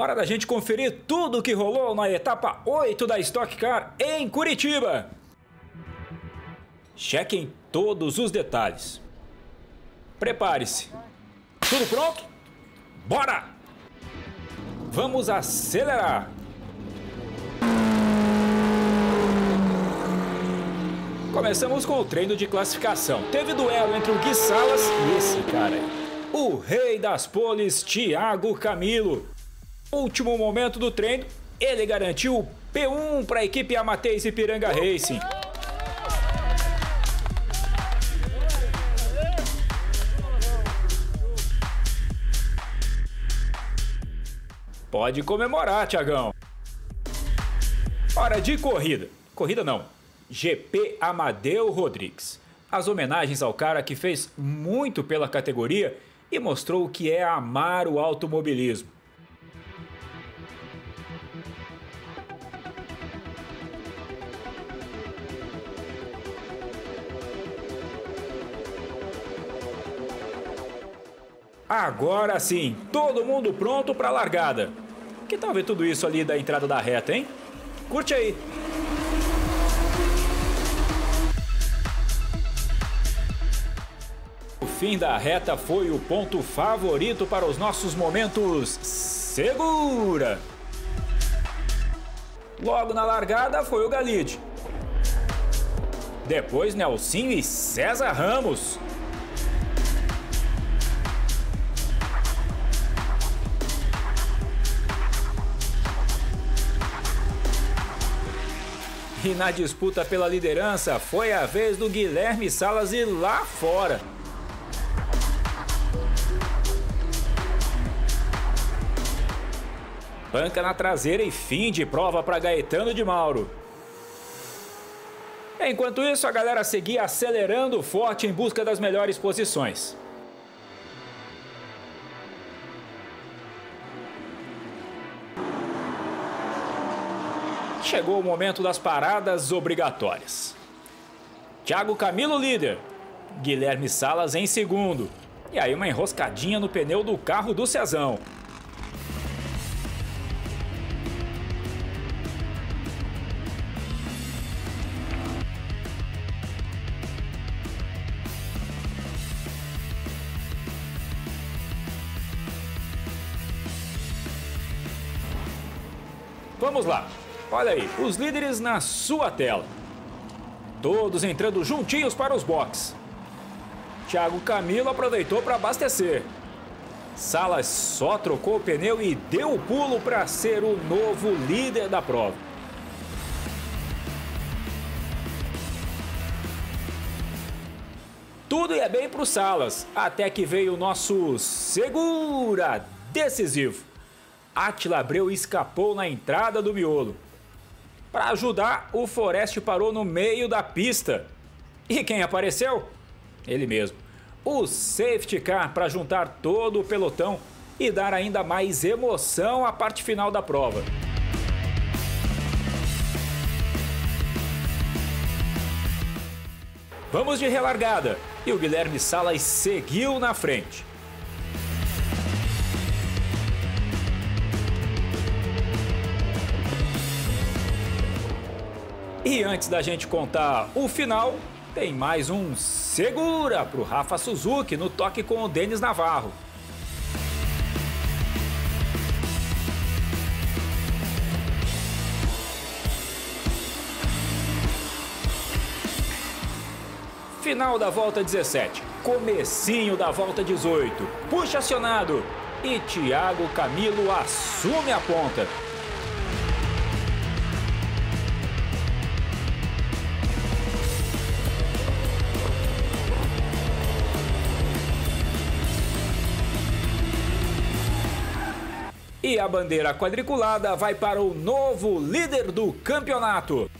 Hora da gente conferir tudo o que rolou na etapa 8 da Stock Car em Curitiba. Chequem todos os detalhes. Prepare-se. Tudo pronto? Bora! Vamos acelerar. Começamos com o treino de classificação. Teve duelo entre o Gui Salas e esse cara aí. O rei das poles, Thiago Camilo. Último momento do treino, ele garantiu P1 para a equipe Amateis e Piranga Racing. Pode comemorar, Tiagão. Hora de corrida. Corrida não. GP Amadeu Rodrigues. As homenagens ao cara que fez muito pela categoria e mostrou o que é amar o automobilismo. Agora sim, todo mundo pronto para a largada. Que tal ver tudo isso ali da entrada da reta, hein? Curte aí! O fim da reta foi o ponto favorito para os nossos momentos segura. Logo na largada foi o Galide. Depois Nelsinho e César Ramos. E na disputa pela liderança foi a vez do Guilherme Salas ir lá fora. Banca na traseira e fim de prova para Gaetano de Mauro. Enquanto isso, a galera seguia acelerando forte em busca das melhores posições. Chegou o momento das paradas obrigatórias. Thiago Camilo líder, Guilherme Salas em segundo. E aí uma enroscadinha no pneu do carro do Cezão. Vamos lá. Olha aí, os líderes na sua tela. Todos entrando juntinhos para os boxes. Thiago Camilo aproveitou para abastecer. Salas só trocou o pneu e deu o pulo para ser o novo líder da prova. Tudo ia bem para o Salas, até que veio o nosso segura decisivo. Atila Abreu escapou na entrada do miolo. Para ajudar, o Forest parou no meio da pista. E quem apareceu? Ele mesmo. O safety car para juntar todo o pelotão e dar ainda mais emoção à parte final da prova. Vamos de relargada e o Guilherme Salas seguiu na frente. E antes da gente contar o final, tem mais um segura para o Rafa Suzuki no toque com o Denis Navarro. Final da volta 17, comecinho da volta 18, puxa acionado e Thiago Camilo assume a ponta. E a bandeira quadriculada vai para o novo líder do campeonato.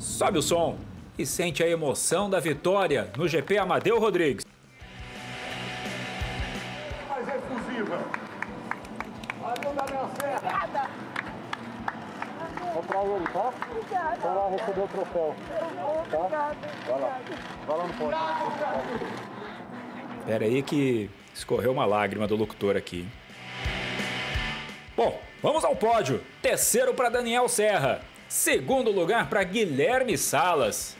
Sobe o som. E sente a emoção da vitória no GP Amadeu Rodrigues. Mais exclusiva. Valeu, Daniel Serra. Comprar ele, tá? Obrigada. Vai lá receber o troféu. Tá? Obrigada. Vai lá. Vai lá no pódio. Pera aí que escorreu uma lágrima do locutor aqui. Bom, vamos ao pódio. Terceiro para Daniel Serra. Segundo lugar para Guilherme Salas.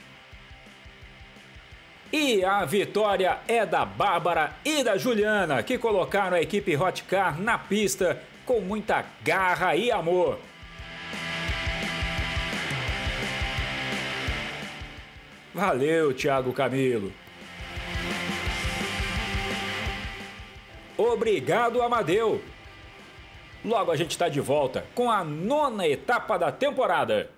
E a vitória é da Bárbara e da Juliana, que colocaram a equipe Hotcar na pista com muita garra e amor. Valeu, Thiago Camilo. Obrigado, Amadeu. Logo a gente está de volta com a nona etapa da temporada.